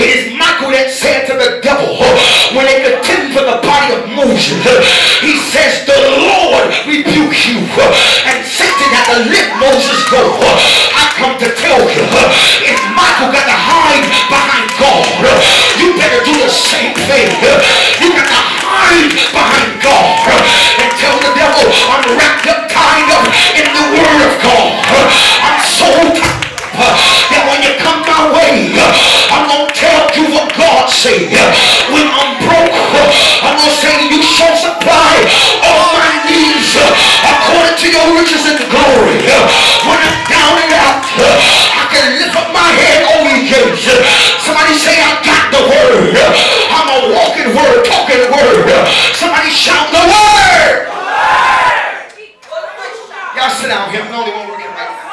It is Michael that said to the devil when they contend for the body of Moses, he says, the Lord rebuke you. And Satan had to let Moses go. I come to tell you, if Michael got to hide behind God, you better do the same thing. You riches and glory. When I'm down and out, I can lift up my head, oh yes. Somebody say I got the word. I'm a walking word, talking word. Somebody shout the word. Y'all sit down here. I'm the only one working right now.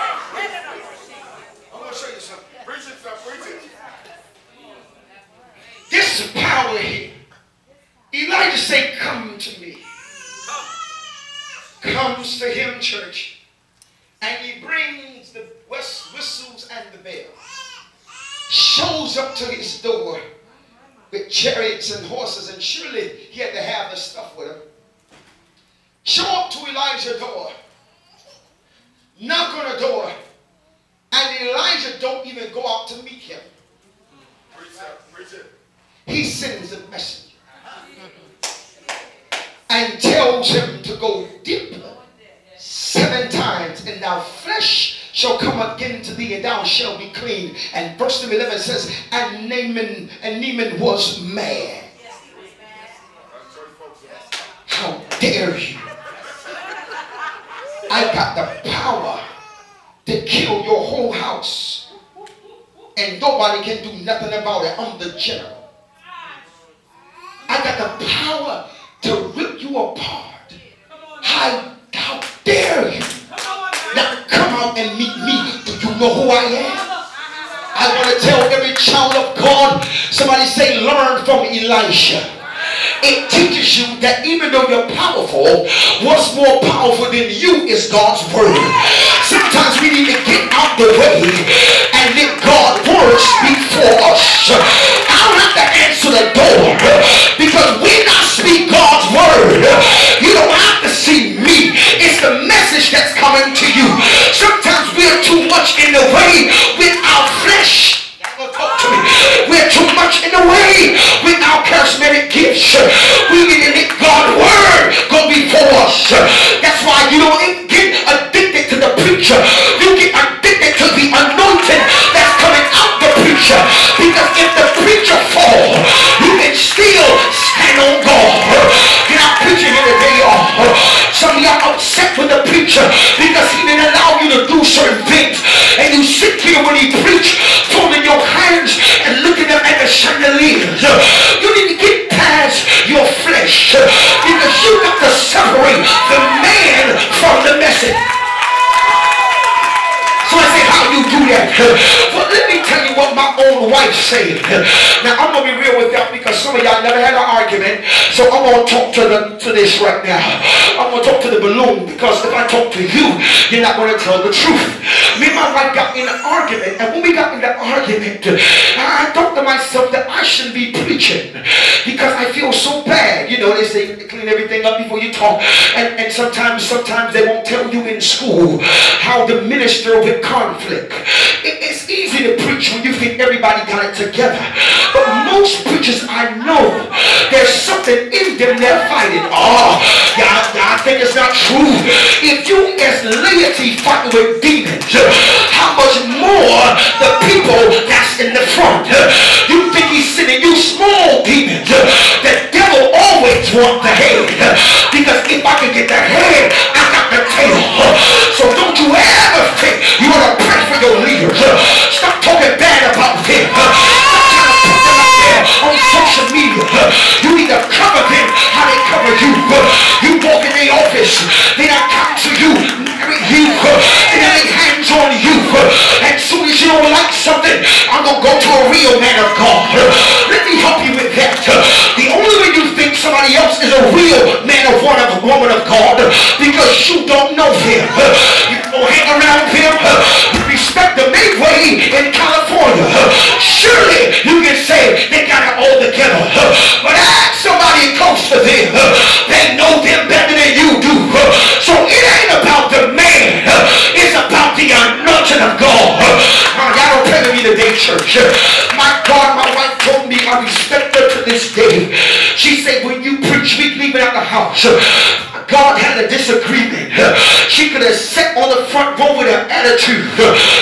I'm going to show you something. Preach it. Preach it. This is power here. Elijah said, come to me. Comes to him, church. And he brings the whis- whistles and the bells. Shows up to his door with chariots and horses. And surely he had to have the stuff with him. Show up to Elijah's door. Knock on the door. And Elijah don't even go out to meet him. He sends a messenger and tells him thou flesh shall come again to thee and thou shalt be clean. And verse number 11 says and Naaman and Naaman was mad. How dare you? I got the power to kill your whole house and nobody can do nothing about it. I'm the general. I got the power to rip you apart. Tell every child of God, somebody say, learn from Elisha. It teaches you that even though you're powerful, what's more powerful than you is God's word. Sometimes we need to get out the way gifts. We need to let God's word go before us. Well, let me tell you what my own wife said. Now I'm gonna be real with y'all because some of y'all never had an argument. So I'm gonna talk to the to this right now. I'm gonna talk to the balloon because if I talk to you, you're not gonna tell the truth. Me and my wife got in an argument, and when we got in that argument, I thought to myself that I shouldn't be preaching because I feel so bad. You know, they say clean everything up before you talk, and, and sometimes sometimes they won't tell you in school how to minister with conflict. It- it's easy to preach when you think everybody got it together. But most preachers I know, there's something in them they're fighting. Oh, y'all, y'all think it's not true. If you as laity fighting with demons, how much more the people that's in the front? You think he's sending you small demons. The devil always wants the head. Because if I can get the head, I got the tail. So don't you ever think you want to pray for your leaders. Stop talking bad about them. Stop trying to put them up there on social media. You to cover them how they cover you. You walk in the office, they not come to you, marry you, they lay hands on you. And soon as you don't like something, I'm gonna go to a real man of God. Let me help you with that. The only way you think somebody else is a real man of one of woman of God because you don't know him. Today, church. My God, my wife told me I respect her to this day. She said, when you preach, we leaving out the house. God had a disagreement. She could have sat on the front row with her attitude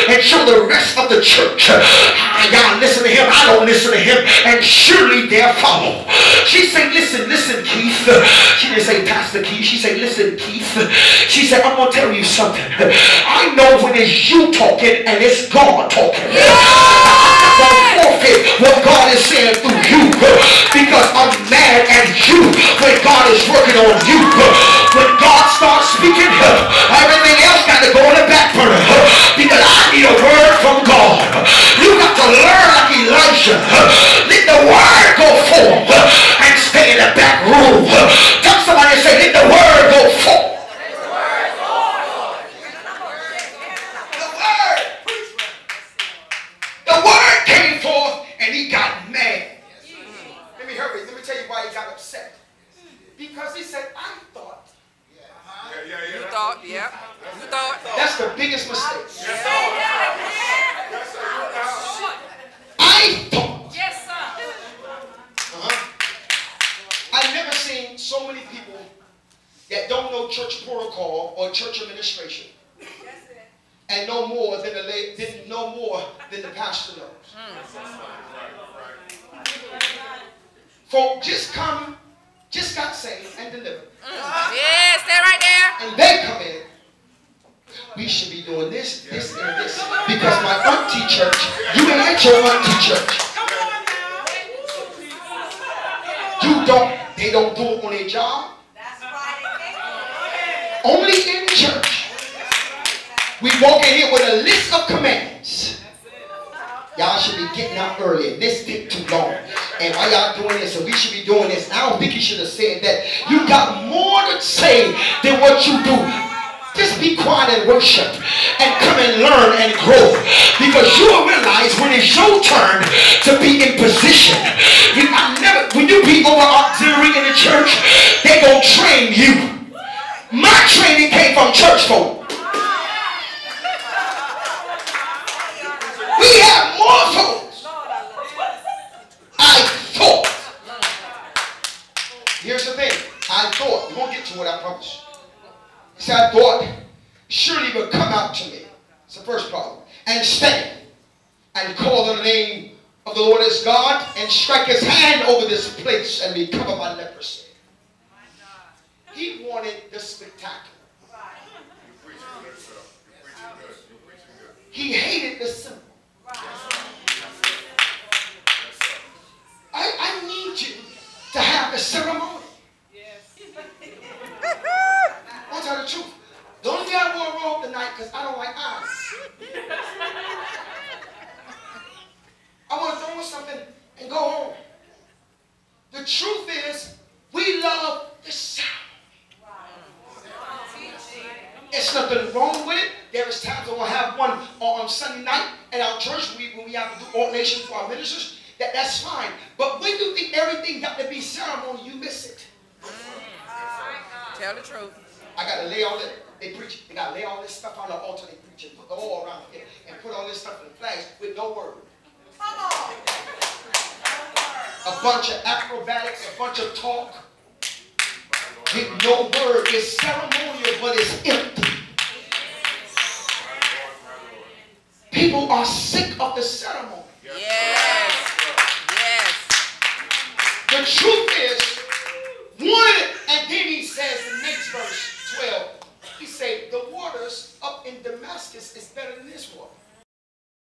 and show the rest of the church. Ah, y'all listen to him. I don't listen to him. And surely they'll follow. She said, listen, listen, Keith. She didn't say Pastor Keith. She said, listen, Keith. She said, I'm going to tell you something. I know when it's you talking and it's God talking. Yeah! forfeit what God is saying through you because I'm mad at you when God is working on you. Biggest mistake. Yes, sir. Yes, sir. I thought. Yes, sir. Uh-huh. I've never seen so many people that don't know church protocol or church administration and no more than the la- didn't know more than the pastor knows. Folk just come, just got saved and delivered. Yeah, stay right there. And they come in. We should be doing this, this, and this. Because my auntie church, you ain't at your auntie church. You don't, they don't do it on their job. Only in church. We walk in here with a list of commands. Y'all should be getting out early. This take too long. And why y'all doing this? And we should be doing this. I don't think you should have said that. You got more to say than what you do. Just be quiet and worship and come and learn and grow. Because you will realize when it's your turn to be in position. You, I never, when you be over auxiliary in the church, they gonna train you. My training came from church folk. We have more folks. I thought. Here's the thing. I thought. We're going to get to what I promise. He said, I thought surely would come out to me. It's the first problem. And stand and call the name of the Lord as God and strike his hand over this place and be recover my leprosy. He wanted the spectacular. You preaching good, sir. You preaching good. You preaching good. He hated the simple. Yes, sir. I, I need you to have a ceremony. I'll tell the truth. The only thing I wore a robe tonight because I don't like eyes. I want to throw on something and go home. The truth is, we love the sound. There's nothing wrong with it. There is times when we'll have one on Sunday night at our church we, when we have to do ordination for our ministers. That, that's fine. But when you think everything got to be ceremony, you miss it. Tell the truth. I got to lay all that. They preach. They got to lay all this stuff on the altar. They preach and put the oil around it and put all this stuff in the flags with no word. Come on. A bunch of acrobatics, a bunch of talk with no word. It's ceremonial, but it's empty. People are sick of the ceremony. Yes. Yes. The truth